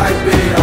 might be.